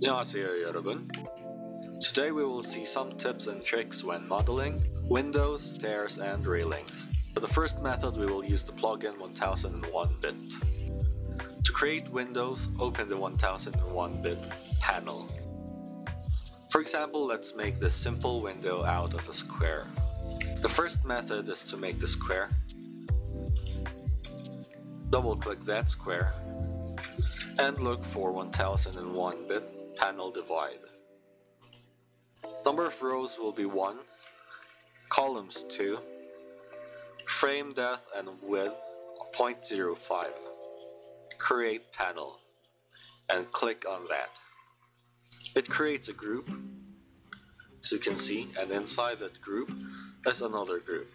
안녕하세요 여러분. Today we will see some tips and tricks when modeling windows, stairs and railings. For the first method we will use the plugin 1001-bit. To create windows, open the 1001-bit panel. For example, let's make this simple window out of a square. The first method is to make the square. Double click that square and look for 1001-bit panel divide. Number of rows will be 1, columns 2, frame depth and width 0.05. Create panel and click on that. It creates a group, as you can see, and inside that group is another group.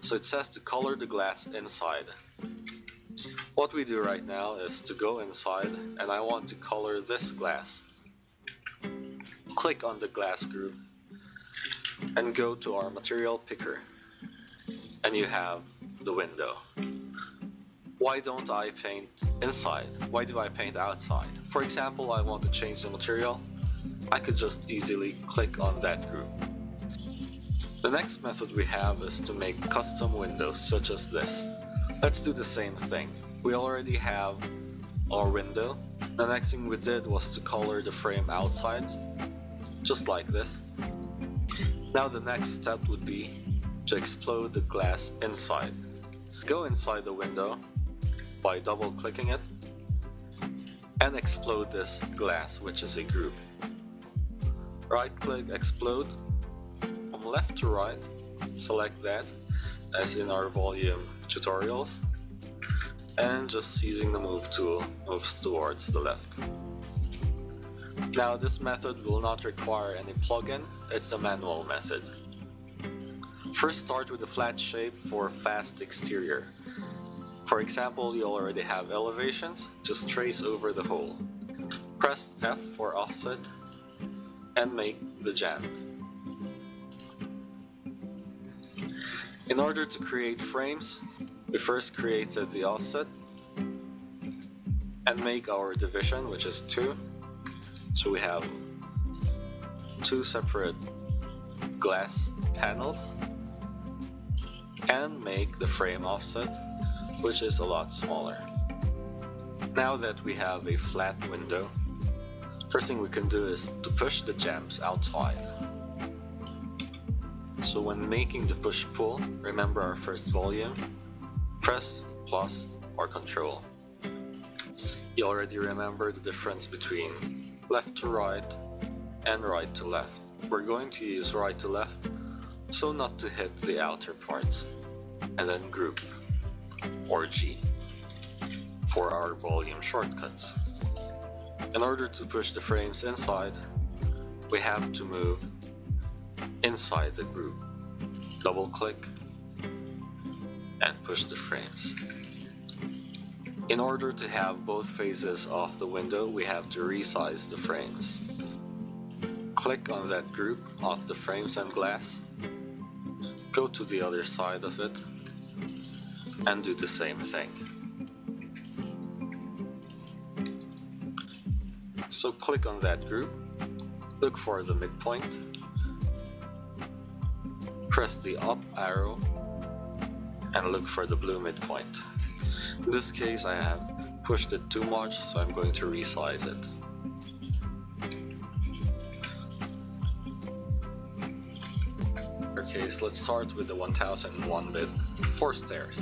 So it says to color the glass inside. What we do right now is to go inside and I want to color this glass. Click on the glass group and go to our material picker and you have the window. Why don't I paint inside? Why do I paint outside? For example, I want to change the material. I could just easily click on that group. The next method we have is to make custom windows such as this. Let's do the same thing. We already have our window. The next thing we did was to color the frame outside, just like this. Now the next step would be to explode the glass inside. Go inside the window by double clicking it and explode this glass which is a group. Right click explode from left to right select that as in our volume tutorials and just using the move tool moves towards the left. Now this method will not require any plugin, it's a manual method. First start with a flat shape for fast exterior. For example, you already have elevations, just trace over the hole. Press F for offset and make the jamb. In order to create frames, we first created the offset and make our division which is 2. So we have two separate glass panels and make the frame offset which is a lot smaller. Now that we have a flat window, first thing we can do is to push the jambs outside. So when making the push-pull, remember our first volume, press plus or control. You already remember the difference between left to right and right to left. We're going to use right to left so not to hit the outer parts and then group or G for our volume shortcuts. In order to push the frames inside, we have to move inside the group. Double click push the frames. In order to have both faces of the window, we have to resize the frames. Click on that group of the frames and glass, go to the other side of it, and do the same thing. So click on that group, look for the midpoint, press the up arrow and look for the blue midpoint. In this case I have pushed it too much so I'm going to resize it. Okay, so let's start with the 1001 bit, 4 stairs.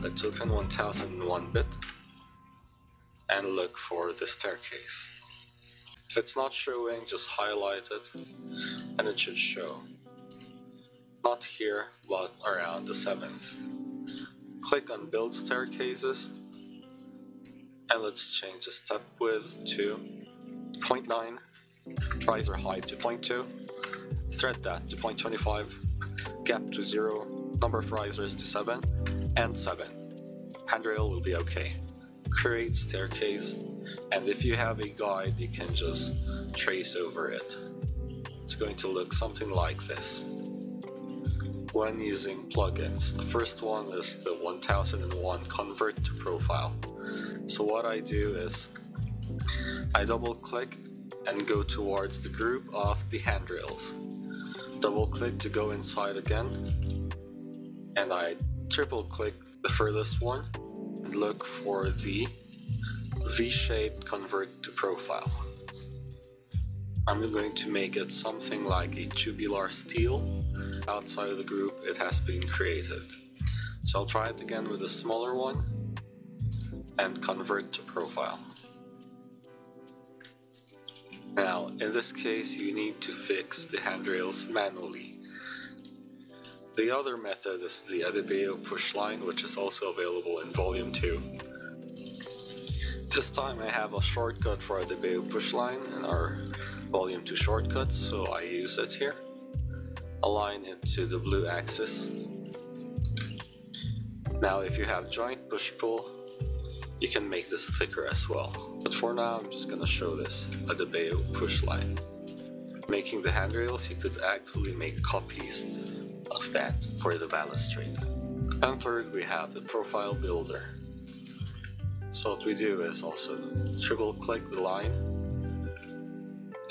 Let's open 1001 bit and look for the staircase. If it's not showing, just highlight it and it should show. Not here, but around the 7th. Click on build staircases and let's change the step width to 0.9, riser height to 0.2, tread depth to 0.25, gap to 0, number of risers to 7, and 7. Handrail will be okay. Create staircase, and if you have a guide, you can just trace over it. It's going to look something like this. When using plugins, the first one is the 1001 Convert to Profile. So what I do is I double click and go towards the group of the handrails. Double click to go inside again and I triple click the furthest one and look for the V-shaped convert to profile. I'm going to make it something like a tubular steel. Outside of the group it has been created. So I'll try it again with a smaller one and convert to profile. Now, in this case, you need to fix the handrails manually. The other method is the Adebeo push line, which is also available in Volume 2. This time I have a shortcut for Adebeo push line in our Volume 2 shortcuts, so I use it here. Align it to the blue axis. Now if you have joint push-pull, you can make this thicker as well. But for now I'm just gonna show this a Adebeo push line. Making the handrails you could actually make copies of that for the balustrade. And third we have the profile builder. So what we do is also triple click the line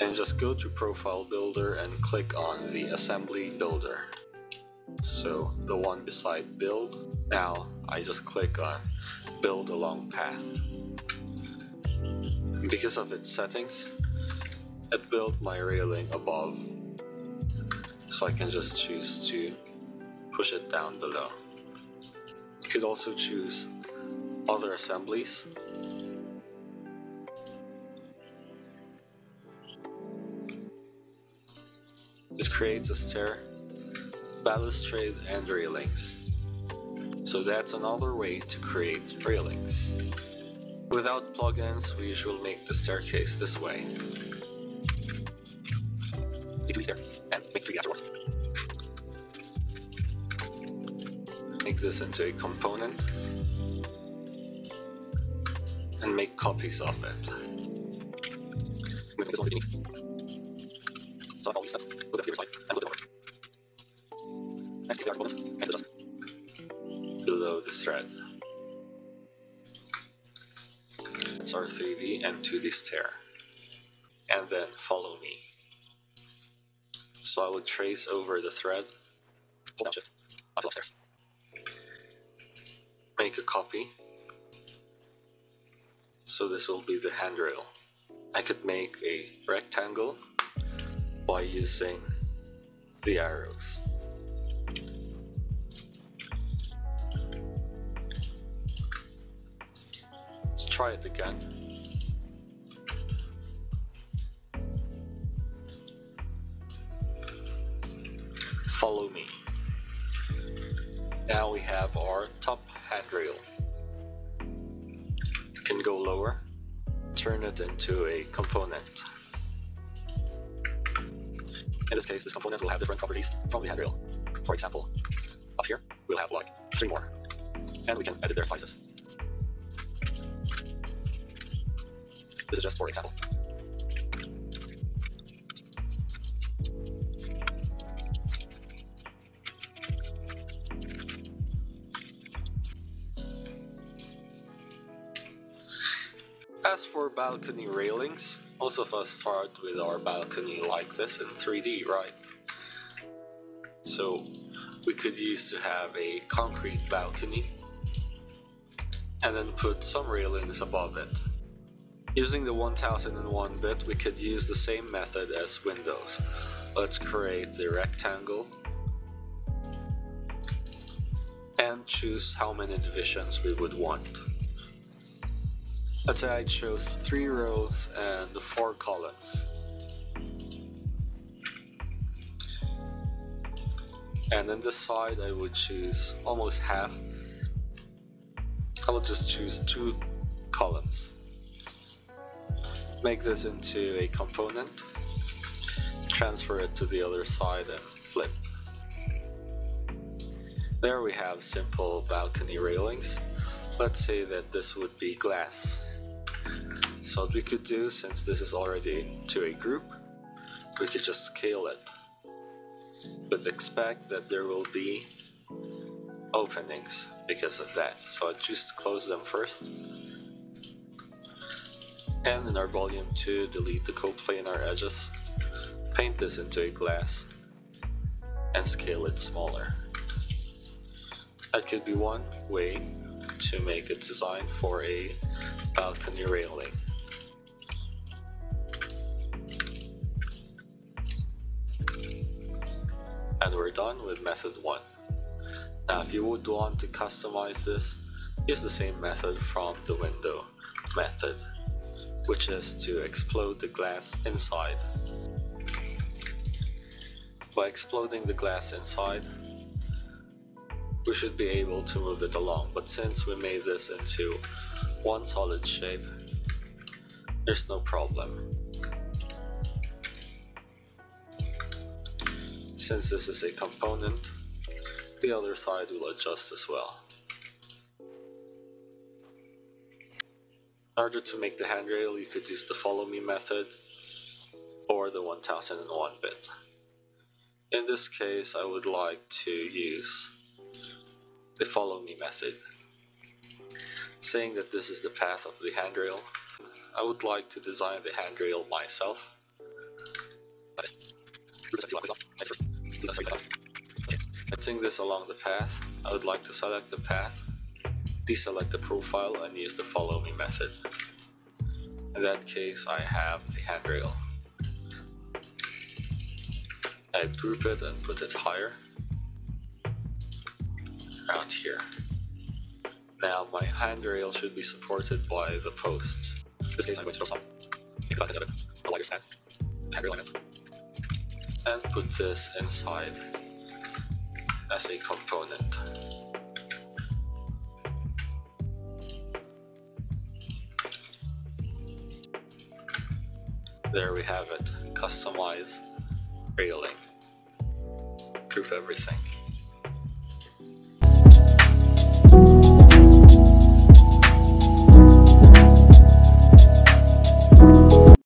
and just go to profile builder and click on the assembly builder. So the one beside build, now I just click on build along path. Because of its settings, it built my railing above, so I can just choose to push it down below. You could also choose other assemblies. Creates a stair, balustrade and railings. So that's another way to create railings. Without plugins, we usually make the staircase this way. There and make three afterwards. Make this into a component and make copies of it. We this all these steps That's our 3D and 2D stair. And then follow me. So I would trace over the thread, hold down shift, onto upstairs. Make a copy. So this will be the handrail. I could make a rectangle by using the arrows. Try it again. Follow me. Now we have our top handrail. You can go lower, turn it into a component. In this case, this component will have different properties from the handrail. For example, up here, we'll have like three more. And we can edit their sizes. For example. As for balcony railings, most of us start with our balcony like this in 3D, right? So we could use to have a concrete balcony and then put some railings above it. Using the 1001 bit, we could use the same method as Windows. Let's create the rectangle and choose how many divisions we would want. Let's say I chose 3 rows and 4 columns. And on this side I would choose almost half. I will just choose 2 columns make this into a component, transfer it to the other side and flip. There we have simple balcony railings. Let's say that this would be glass. So what we could do, since this is already to a group, we could just scale it. But expect that there will be openings because of that. So I choose to close them first And in our volume 2, delete the coplanar edges, paint this into a glass, and scale it smaller. That could be one way to make a design for a balcony railing. And we're done with method 1. Now if you would want to customize this, use the same method from the window method, which is to explode the glass inside. By exploding the glass inside, we should be able to move it along, but since we made this into one solid shape, there's no problem. Since this is a component, the other side will adjust as well. Order to make the handrail, you could use the follow me method or the 1001 bit. In this case, I would like to use the follow me method. Saying that this is the path of the handrail, I would like to design the handrail myself. Putting this along the path, I would like to select the path, deselect the profile and use the follow me method. In that case, I have the handrail. I'd group it and put it higher around here. Now my handrail should be supported by the posts. In this case I'm going to draw some advantage of it, a wider span, handrail element, and put this inside as a component. There we have it, customize railing, group everything.